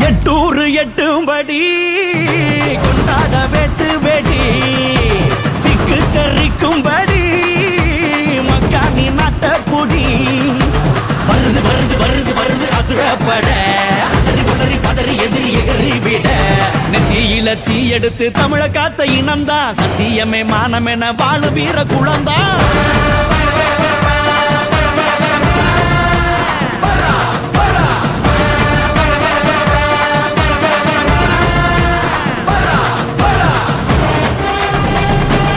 எட்டூறு எட்டும்படி கொண்டாட வெட்டு வெடி. திக்கு தெரிக்கும்படி மக்கானி நாட்டப்புடி. வருது வருது வருது வருது அசுரப்பட. நெத்தியில தீ எடுத்து தமிழ காத்த இனம்தான். சத்தியமே மானமென வாழு வீர குளம்தான்